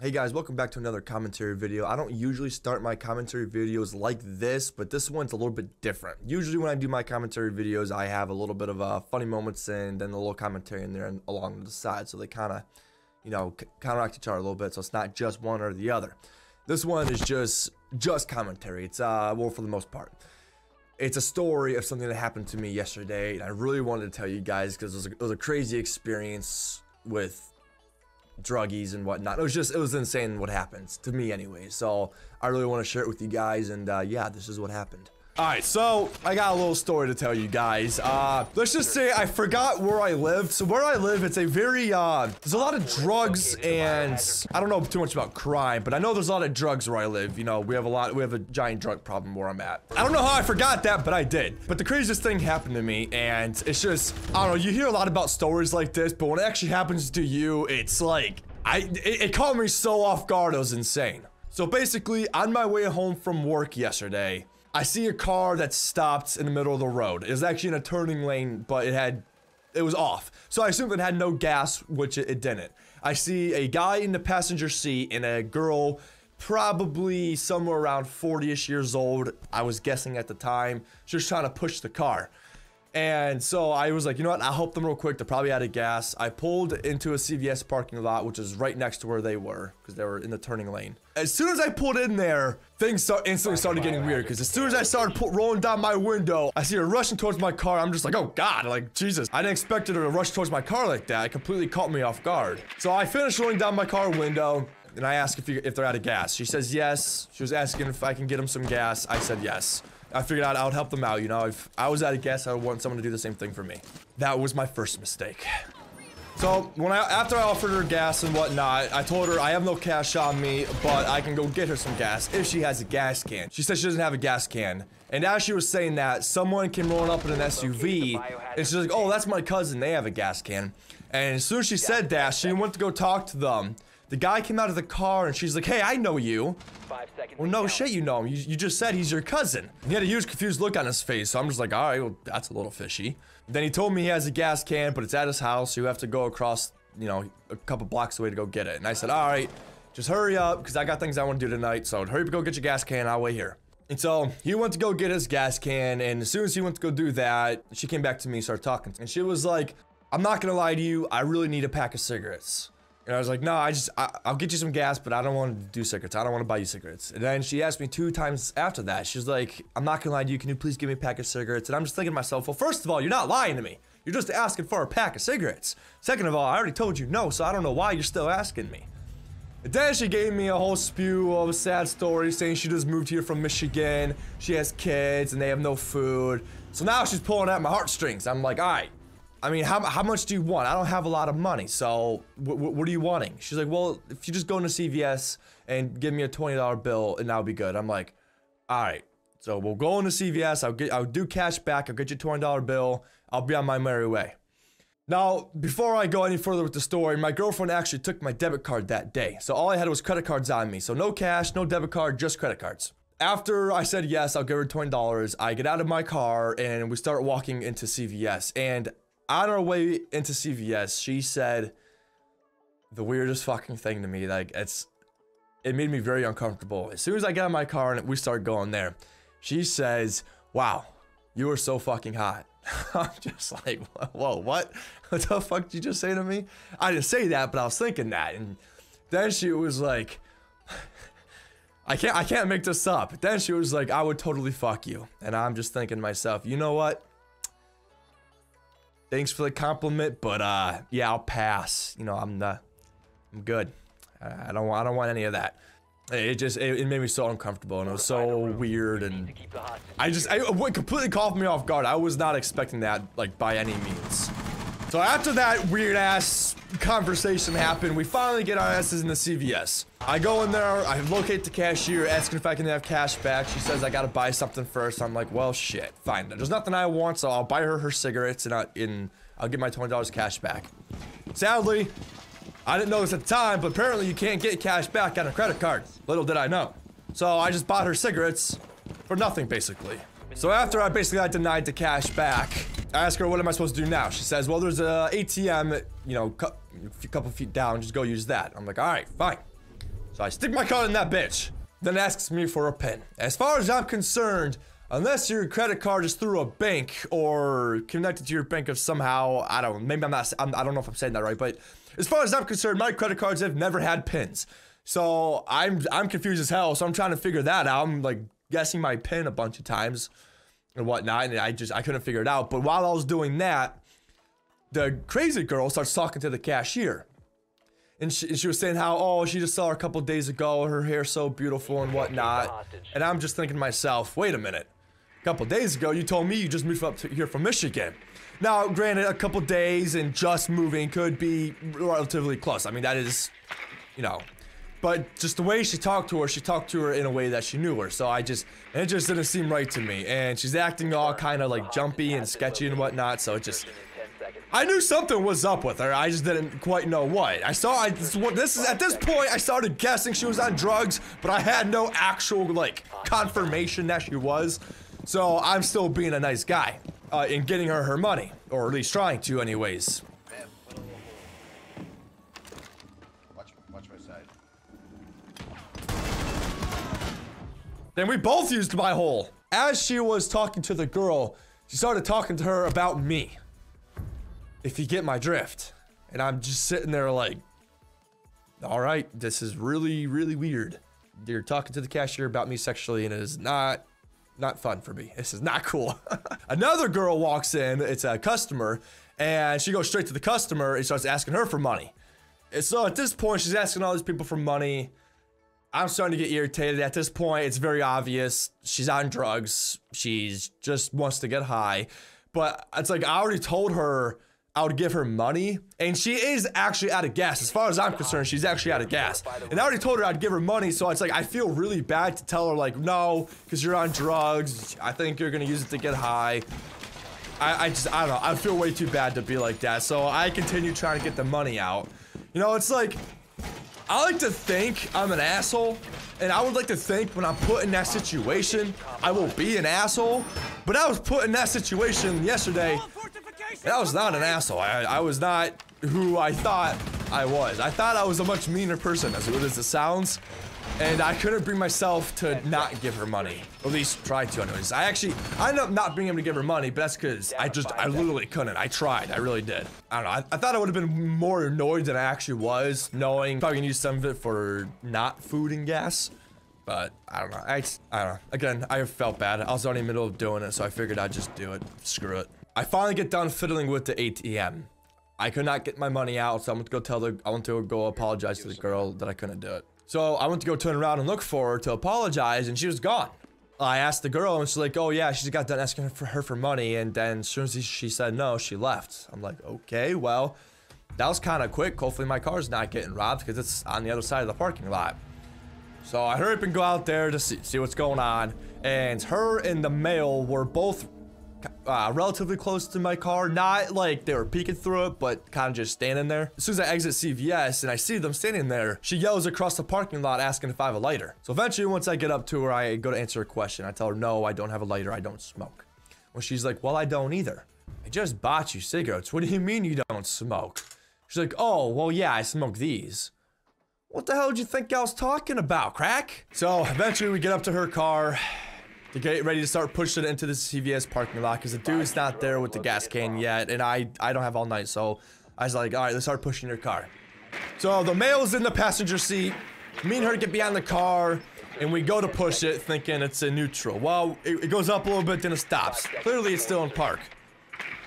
Hey guys, welcome back to another commentary video. I don't usually start my commentary videos like this, but this one's a little bit different. Usually when I do my commentary videos, I have a little bit of uh, funny moments and then a little commentary in there and along the side, so they kind of, you know, counteract each other a little bit, so it's not just one or the other. This one is just just commentary. It's uh, well for the most part. It's a story of something that happened to me yesterday, and I really wanted to tell you guys because it, it was a crazy experience with druggies and whatnot. It was just, it was insane what happens to me anyway. So I really want to share it with you guys. And uh, yeah, this is what happened. All right, so I got a little story to tell you guys. Uh, let's just say I forgot where I live. So where I live, it's a very, uh, there's a lot of drugs and I don't know too much about crime, but I know there's a lot of drugs where I live. You know, we have a lot, we have a giant drug problem where I'm at. I don't know how I forgot that, but I did. But the craziest thing happened to me and it's just, I don't know, you hear a lot about stories like this, but when it actually happens to you, it's like, I, it, it caught me so off guard, it was insane. So basically, on my way home from work yesterday, I see a car that stopped in the middle of the road. It was actually in a turning lane, but it had, it was off. So I assumed it had no gas, which it, it didn't. I see a guy in the passenger seat and a girl probably somewhere around 40-ish years old. I was guessing at the time. Just trying to push the car. And so I was like, you know what? I'll help them real quick. They're probably out of gas. I pulled into a CVS parking lot, which is right next to where they were because they were in the turning lane. As soon as I pulled in there, things start instantly started getting weird because as soon as I started rolling down my window, I see her rushing towards my car. I'm just like, oh God, like Jesus. I didn't expect her to rush towards my car like that. It completely caught me off guard. So I finished rolling down my car window and I asked if, you, if they're out of gas. She says yes. She was asking if I can get them some gas. I said yes. I figured out I would help them out, you know. If I was at a guess, I would want someone to do the same thing for me. That was my first mistake. So when I after I offered her gas and whatnot, I told her I have no cash on me, but I can go get her some gas if she has a gas can. She said she doesn't have a gas can. And as she was saying that, someone came rolling up in an SUV, and she's like, "Oh, that's my cousin. They have a gas can." And as soon as she said that, she went to go talk to them. The guy came out of the car and she's like, hey, I know you. Five Well, no shit, you know him. You, you just said he's your cousin. He had a huge confused look on his face, so I'm just like, all right, well, that's a little fishy. Then he told me he has a gas can, but it's at his house, so you have to go across, you know, a couple blocks away to go get it. And I said, all right, just hurry up, because I got things I want to do tonight, so hurry up go get your gas can, I'll wait here. And so he went to go get his gas can, and as soon as he went to go do that, she came back to me and started talking. And she was like, I'm not gonna lie to you, I really need a pack of cigarettes. And I was like, no, I just, I, will get you some gas, but I don't want to do cigarettes. I don't want to buy you cigarettes. And then she asked me two times after that. She's like, I'm not gonna lie to you. Can you please give me a pack of cigarettes? And I'm just thinking to myself, well, first of all, you're not lying to me. You're just asking for a pack of cigarettes. Second of all, I already told you no, so I don't know why you're still asking me. And then she gave me a whole spew of a sad story saying she just moved here from Michigan. She has kids and they have no food. So now she's pulling at my heartstrings. I'm like, all right, I mean, how, how much do you want? I don't have a lot of money, so what are you wanting? She's like, well, if you just go into CVS and give me a $20 bill, and that'll be good. I'm like, all right. So we'll go into CVS. I'll get, I'll do cash back. I'll get you a $20 bill. I'll be on my merry way. Now, before I go any further with the story, my girlfriend actually took my debit card that day. So all I had was credit cards on me. So no cash, no debit card, just credit cards. After I said yes, I'll give her $20, I get out of my car and we start walking into CVS. And on our way into CVS, she said the weirdest fucking thing to me. Like it's, it made me very uncomfortable. As soon as I got in my car and we started going there, she says, "Wow, you are so fucking hot." I'm just like, whoa, what? What the fuck did you just say to me? I didn't say that, but I was thinking that. And then she was like, I can't, I can't make this up. Then she was like, I would totally fuck you. And I'm just thinking to myself, you know what? Thanks for the compliment, but uh, yeah, I'll pass. You know, I'm the, I'm good. I don't want, I don't want any of that. It just, it, it, made me so uncomfortable and it was so weird and I just, I, it completely caught me off guard. I was not expecting that, like, by any means. So after that weird ass conversation happened, we finally get our asses in the CVS. I go in there, I locate the cashier, asking if I can have cash back. She says I gotta buy something first. I'm like, well, shit, fine. There's nothing I want, so I'll buy her her cigarettes and, I, and I'll get my $20 cash back. Sadly, I didn't know this at the time, but apparently you can't get cash back on a credit card. Little did I know. So I just bought her cigarettes for nothing, basically. So after I basically got denied the cash back, I ask her, what am I supposed to do now? She says, well, there's a ATM, you know, a couple feet down, just go use that. I'm like, all right, fine. So I stick my card in that bitch. Then asks me for a pin. As far as I'm concerned, unless your credit card is through a bank or connected to your bank of somehow, I don't, maybe I'm not, I'm, I don't know if I'm saying that right, but as far as I'm concerned, my credit cards have never had pins. So I'm, I'm confused as hell. So I'm trying to figure that out. I'm like guessing my pin a bunch of times and whatnot, and I just, I couldn't figure it out. But while I was doing that, the crazy girl starts talking to the cashier. And she, she was saying how, oh, she just saw her a couple days ago, her hair so beautiful and whatnot. And I'm just thinking to myself, wait a minute. A couple days ago, you told me you just moved up here from Michigan. Now, granted, a couple days and just moving could be relatively close. I mean, that is, you know, but just the way she talked to her, she talked to her in a way that she knew her. So I just, it just didn't seem right to me. And she's acting all kind of like jumpy and sketchy and whatnot. So it just, I knew something was up with her. I just didn't quite know what. I saw. I, this, this is at this point. I started guessing she was on drugs, but I had no actual like confirmation that she was. So I'm still being a nice guy uh, in getting her her money, or at least trying to, anyways. Watch, watch my side. Then we both used my hole. As she was talking to the girl, she started talking to her about me. If you get my drift. And I'm just sitting there like, all right, this is really, really weird. You're talking to the cashier about me sexually and it is not, not fun for me. This is not cool. Another girl walks in, it's a customer, and she goes straight to the customer and starts asking her for money. And so at this point, she's asking all these people for money. I'm starting to get irritated. At this point, it's very obvious she's on drugs. She's just wants to get high. But it's like I already told her I would give her money, and she is actually out of gas. As far as I'm concerned, she's actually out of gas. And I already told her I'd give her money, so it's like I feel really bad to tell her like no, because you're on drugs. I think you're gonna use it to get high. I, I just I don't know. I feel way too bad to be like that. So I continue trying to get the money out. You know, it's like I like to think I'm an asshole, and I would like to think when I'm put in that situation, I will be an asshole. But I was put in that situation yesterday, and I was not an asshole. I, I was not who I thought I was. I thought I was a much meaner person, as weird as it sounds. And I couldn't bring myself to not give her money. Or at least try to anyways. I actually, I ended up not being able to give her money, but that's because I just, I literally couldn't. I tried, I really did. I don't know, I, I thought I would have been more annoyed than I actually was, knowing probably gonna use some of it for not food and gas. But I don't know, I, I don't know. Again, I felt bad. I was already in the middle of doing it, so I figured I'd just do it. Screw it. I finally get done fiddling with the ATM. I could not get my money out, so I went to go tell the, I went to go apologize to the girl that I couldn't do it. So I went to go turn around and look for her to apologize, and she was gone. I asked the girl, and she's like, "Oh yeah, she got done asking her for her for money." And then as soon as she said no, she left. I'm like, "Okay, well, that was kind of quick. Hopefully my car's not getting robbed because it's on the other side of the parking lot." So I hurry up and go out there to see, see what's going on. And her and the male were both uh, relatively close to my car. Not like they were peeking through it, but kind of just standing there. As soon as I exit CVS and I see them standing there, she yells across the parking lot asking if I have a lighter. So eventually, once I get up to her, I go to answer a question. I tell her, no, I don't have a lighter. I don't smoke. Well, she's like, well, I don't either. I just bought you cigarettes. What do you mean you don't smoke? She's like, oh, well, yeah, I smoke these. What the hell did you think I was talking about, crack? So eventually we get up to her car to get ready to start pushing it into the CVS parking lot because the dude's not there with the gas can yet, and I I don't have all night, so I was like, all right, let's start pushing your car. So the male's in the passenger seat. Me and her get behind the car, and we go to push it, thinking it's in neutral. Well, it, it goes up a little bit, then it stops. Clearly, it's still in park.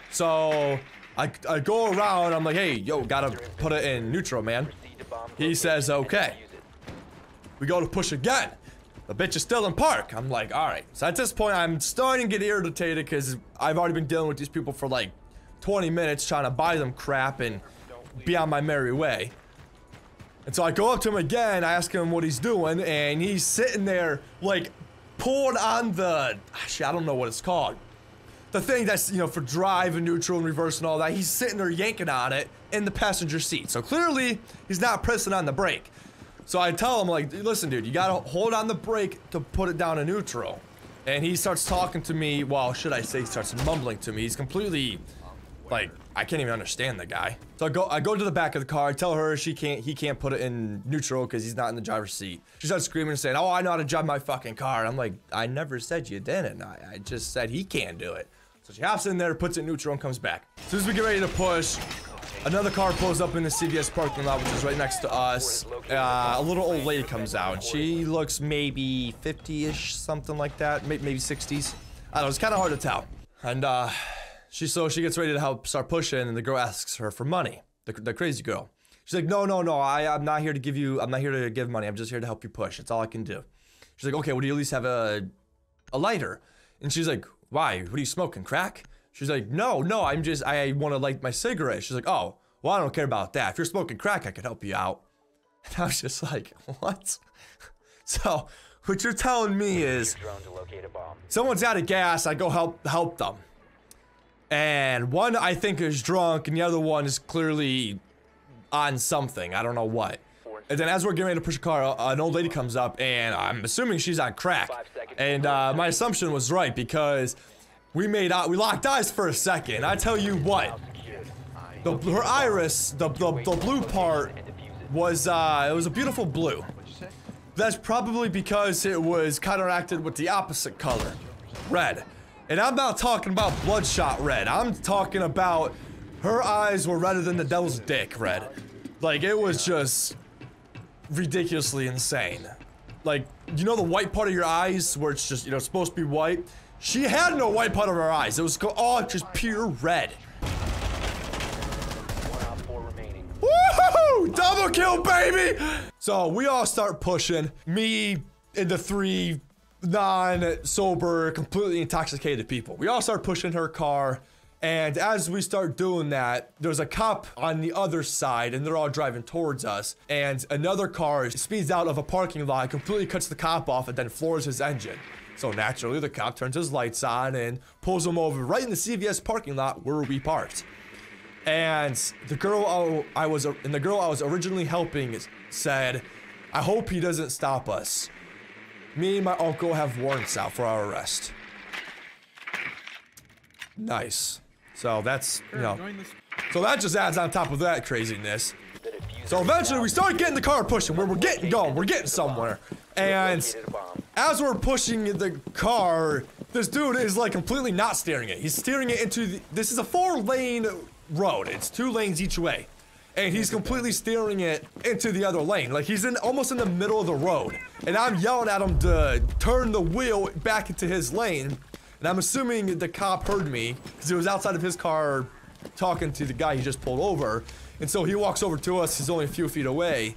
So I I go around. I'm like, hey, yo, gotta put it in neutral, man. He says, okay. We go to push again. The bitch is still in park. I'm like, all right. So at this point, I'm starting to get irritated because I've already been dealing with these people for like 20 minutes trying to buy them crap and be on my merry way. And so I go up to him again, I ask him what he's doing, and he's sitting there, like, pulling on the, actually, I don't know what it's called. The thing that's, you know, for drive and neutral and reverse and all that, he's sitting there yanking on it in the passenger seat. So clearly, he's not pressing on the brake. So I tell him, like, listen, dude, you gotta hold on the brake to put it down in neutral. And he starts talking to me, well, should I say, he starts mumbling to me. He's completely Like, I can't even understand the guy. So I go, I go to the back of the car. I tell her she can't, he can't put it in neutral because he's not in the driver's seat. She starts screaming and saying, "Oh, I know how to drive my fucking car." I'm like, I never said you didn't. I, I just said he can't do it. So she hops in there, puts it neutral, and comes back. As soon as we get ready to push, another car pulls up in the CVS parking lot, which is right next to us. Uh, a little old lady comes out. She looks maybe 50-ish, something like that, maybe 60s. I don't know. It's kind of hard to tell. And uh, she so she gets ready to help start pushing, and the girl asks her for money. The, the crazy girl. She's like, no, no, no. I I'm not here to give you. I'm not here to give money. I'm just here to help you push. That's all I can do. She's like, okay. Well, do you at least have a a lighter? And she's like, why? What are you smoking? Crack? She's like, no, no. I'm just I want to light my cigarette. She's like, oh, well, I don't care about that. If you're smoking crack, I could help you out. And I was just like, what? So what you're telling me is someone's out of gas. I go help help them. And one I think is drunk, and the other one is clearly on something. I don't know what. And then as we're getting ready to push a car, an old lady comes up, and I'm assuming she's on crack. And uh, my assumption was right because we made out, we locked eyes for a second. I tell you what, the, her iris, the, the the blue part, was uh, it was a beautiful blue. That's probably because it was counteracted with the opposite color, red. And I'm not talking about bloodshot red. I'm talking about her eyes were redder than the devil's dick red. Like, it was just ridiculously insane. Like, you know the white part of your eyes where it's just, you know, supposed to be white? She had no white part of her eyes. It was all oh, just pure red. Woohoo! Double kill, baby! So we all start pushing. Me and the three non-sober, completely intoxicated people. We all start pushing her car. And as we start doing that, there's a cop on the other side and they're all driving towards us. And another car speeds out of a parking lot, completely cuts the cop off and then floors his engine. So naturally, the cop turns his lights on and pulls him over right in the CVS parking lot where we parked. And the girl I was and the girl I was originally helping said, "I hope he doesn't stop us." Me and my uncle have warrants out for our arrest. Nice. So that's, you know. So that just adds on top of that craziness. So eventually we start getting the car pushing where we're getting going. We're getting somewhere. And as we're pushing the car, this dude is like completely not steering it. He's steering it into the, this is a four lane road. It's two lanes each way and he's completely steering it into the other lane. Like he's in almost in the middle of the road. And I'm yelling at him to turn the wheel back into his lane. And I'm assuming the cop heard me because he was outside of his car talking to the guy he just pulled over. And so he walks over to us, he's only a few feet away.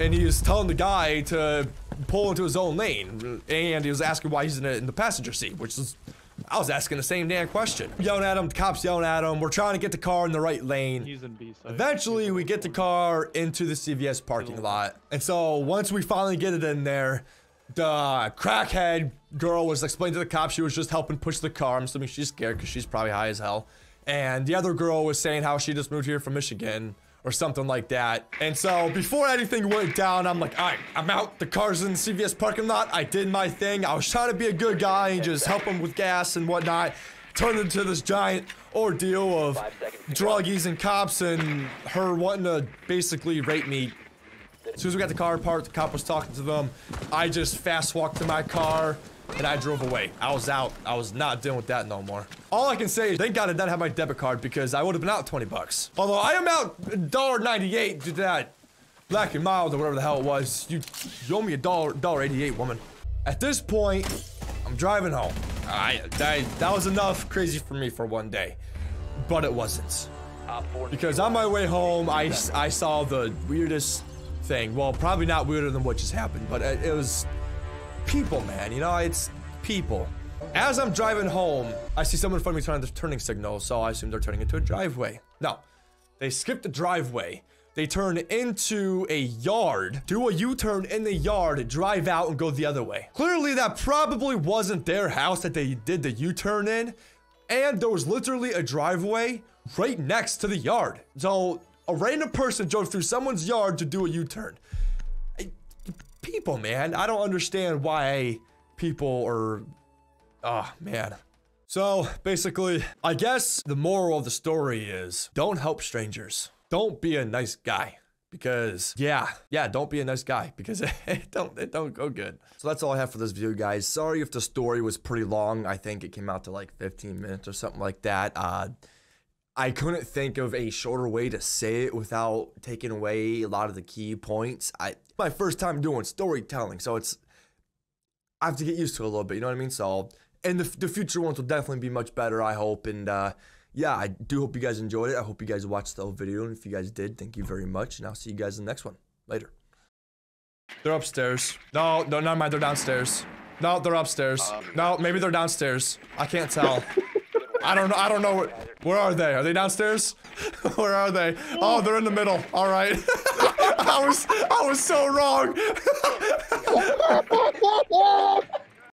And he was telling the guy to pull into his own lane. And he was asking why he's in, in the passenger seat, which is I was asking the same damn question. Yelling at him, the cops yelling at him. We're trying to get the car in the right lane. He's in B side. Eventually, we get the car into the CVS parking lot. And so once we finally get it in there, the crackhead girl was explaining to the cops she was just helping push the car. I'm assuming she's scared because she's probably high as hell. And the other girl was saying how she just moved here from Michigan or something like that. And so before anything went down, I'm like, all right, I'm out. The car's in the CVS parking lot. I did my thing. I was trying to be a good guy and just help him with gas and whatnot. Turned into this giant ordeal of druggies and cops and her wanting to basically rape me. As soon as we got the car parked, the cop was talking to them. I just fast walked to my car and I drove away. I was out. I was not dealing with that no more. All I can say is thank God I didn't have my debit card because I would have been out 20 bucks. Although I am out $1.98 to that black and mild or whatever the hell it was. You, you owe me a dollar, dollar 88, woman. At this point, I'm driving home. I, I, that was enough crazy for me for one day, but it wasn't. Because on my way home, I, I saw the weirdest thing. Well, probably not weirder than what just happened, but it, it was people, man. You know, it's people. As I'm driving home, I see someone in front of me turning the turning signal, so I assume they're turning into a driveway. No, they skip the driveway. They turn into a yard, do a U-turn in the yard, drive out and go the other way. Clearly, that probably wasn't their house that they did the U-turn in, and there was literally a driveway right next to the yard. So a random person drove through someone's yard to do a U-turn people, man. I don't understand why people are. Oh, man. So basically, I guess the moral of the story is don't help strangers. Don't be a nice guy. Because yeah, yeah, don't be a nice guy because it don't it don't go good. So that's all I have for this video, guys. Sorry if the story was pretty long. I think it came out to like 15 minutes or something like that. Uh, I couldn't think of a shorter way to say it without taking away a lot of the key points. I my first time doing storytelling, so it's I have to get used to it a little bit. You know what I mean? So and the the future ones will definitely be much better. I hope and. uh yeah, I do hope you guys enjoyed it. I hope you guys watched the whole video. And if you guys did, thank you very much. And I'll see you guys in the next one. Later. They're upstairs. No, no, never mind. They're downstairs. No, they're upstairs. No, maybe they're downstairs. I can't tell. I don't know. I don't know. Where are they? Are they downstairs? Where are they? Oh, they're in the middle. All right. I was I was so wrong.